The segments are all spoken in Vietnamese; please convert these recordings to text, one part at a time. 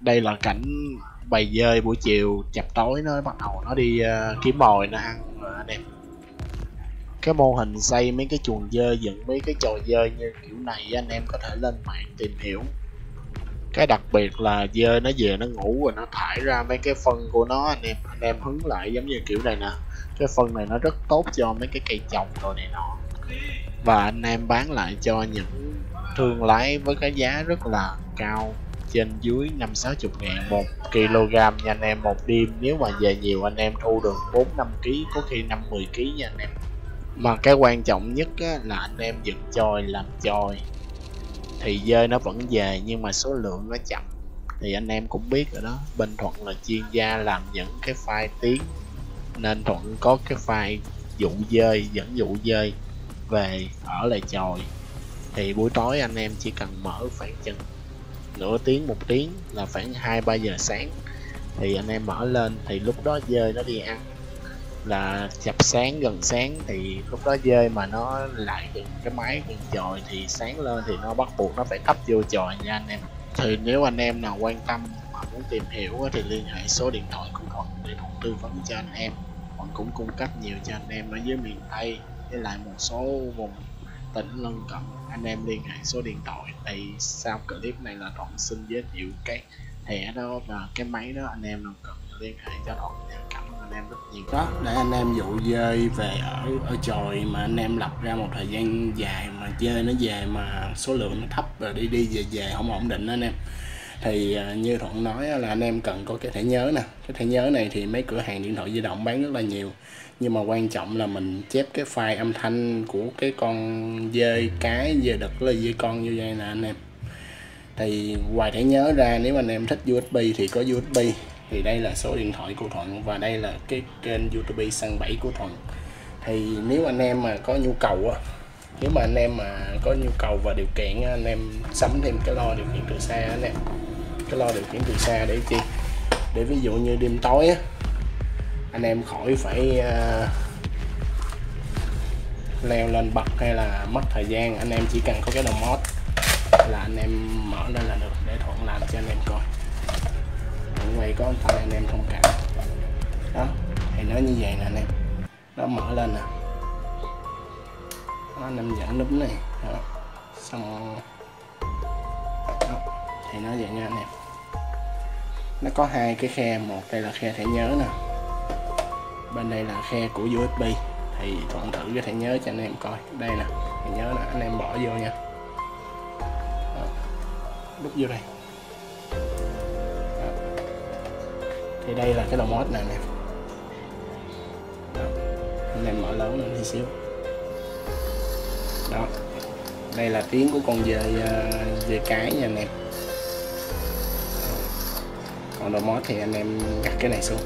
đây là cảnh bầy dơi buổi chiều chập tối nó bắt đầu nó đi uh, kiếm mồi nó ăn rồi anh em. Cái mô hình xây mấy cái chuồng dơi dựng mấy cái trò dơi như kiểu này anh em có thể lên mạng tìm hiểu. Cái đặc biệt là dơi nó về nó ngủ rồi nó thải ra mấy cái phân của nó anh em anh em hứng lại giống như kiểu này nè. Cái phân này nó rất tốt cho mấy cái cây trồng rồi này nọ. Và anh em bán lại cho những thương lái với cái giá rất là cao trên dưới năm sáu chục ngàn một kg nha anh em. Một đêm nếu mà về nhiều anh em thu được bốn năm kg có khi năm mười kg nha anh em. Mà cái quan trọng nhất á, là anh em dựng chòi làm chòi. Thì dơi nó vẫn về nhưng mà số lượng nó chậm. Thì anh em cũng biết rồi đó Bình Thuận là chuyên gia làm những cái file tiếng. Nên Thuận có cái file dụ dơi dẫn dụ dơi về ở lại chòi. Thì buổi tối anh em chỉ cần mở phản chân nửa tiếng, một tiếng là khoảng hai, ba giờ sáng. Thì anh em mở lên, thì lúc đó dơi nó đi ăn. Là chập sáng, gần sáng, thì lúc đó dơi mà nó lại gần cái máy gần chòi thì sáng lên thì nó bắt buộc nó phải tấp vô chòi nha anh em. Thì nếu anh em nào quan tâm mà muốn tìm hiểu thì liên hệ số điện thoại của Thuận để Thuận tư vấn cho anh em. Thuận cũng cung cấp nhiều cho anh em ở dưới miền Tây, với lại một số vùng tỉnh lân cận. Anh em liên hệ số điện thoại thì sau clip này là đoạn xin giới thiệu cái thẻ đó và cái máy đó, anh em lân cần liên hệ cho đoạn nha cảm ơn anh em rất nhiều. Đó, để anh em dụ dơi về ở ở chòi mà anh em lập ra một thời gian dài mà dơi nó về mà số lượng nó thấp rồi đi đi về về không ổn định đó anh em thì à, như thuận nói là anh em cần có cái thẻ nhớ nè. Cái thẻ nhớ này thì mấy cửa hàng điện thoại di động bán rất là nhiều. Nhưng mà quan trọng là mình chép cái file âm thanh của cái con dơi cái dơi đực là dơi con như vậy nè anh em. Thì ngoài thẻ nhớ ra, nếu anh em thích USB thì có USB thì đây là số điện thoại của Thuận và đây là cái kênh YouTube săn bẫy của Thuận. Thì nếu anh em mà có nhu cầu á, nếu mà anh em mà có nhu cầu và điều kiện anh em sắm thêm cái lo điều khiển từ xa anh em cái lo điều khiển từ xa để chi? Để ví dụ như đêm tối á anh em khỏi phải uh, leo lên bậc hay là mất thời gian anh em chỉ cần có cái đầu mót là anh em mở lên là được để thuận làm cho anh em coi. Ở ngoài có tay anh em thông cảm. Đó thì nó như vậy nè anh em. Nó mở lên nè. Nó anh em dẫn núm này. Đó. xong. Đó. thì nó vậy nha anh em nó có hai cái khe, một đây là khe thẻ nhớ nè. Bên đây là khe của USB thì thuận thử cái thẻ nhớ cho anh em coi. Đây nè, thẻ nhớ nè, anh em bỏ vô nha. Đó. đút vô đây. Đó. thì đây là cái đầu mod này nè. Anh em mở lớn lên tí xíu. Đó, đây là tiếng của con dê ờ, dê cái nha anh em còn đồ mót thì anh em cắt cái này xuống.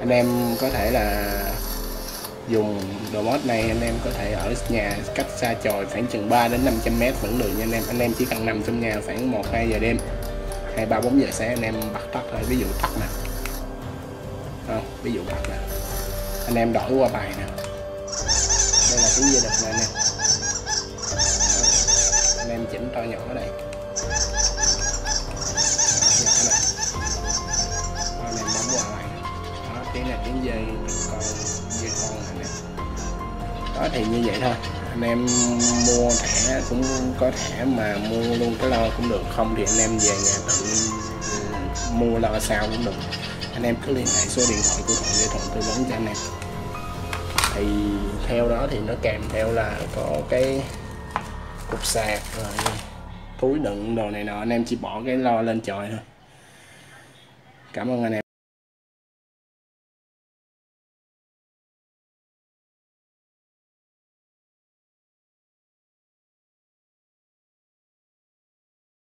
Anh em có thể là dùng đồ mod này, anh em có thể ở nhà cách xa chòi khoảng chừng 3 đến 500 mét vẫn được nha anh em. Anh em chỉ cần nằm trong nhà khoảng 1 2 giờ đêm hay 3 4 giờ sáng, anh em bật tắt thôi. Ví dụ tắt nè. Không, ví dụ bật nè. Anh em đổi qua bài nè. Đây là tiếng dây đực là dây con dây con này nè đó, thì như vậy thôi. Anh em mua thẻ cũng có thẻ mà mua luôn cái lo cũng được. Không thì anh em về nhà tự ừ, mua lo sao cũng được. Anh em cứ liên hệ số điện thoại của thuận để thuận tư vấn cho anh em. Thì theo đó thì nó kèm theo là có cái cục sạc rồi túi đựng đồ này nọ. Anh em chỉ bỏ cái lo lên trời thôi. Cảm ơn anh em.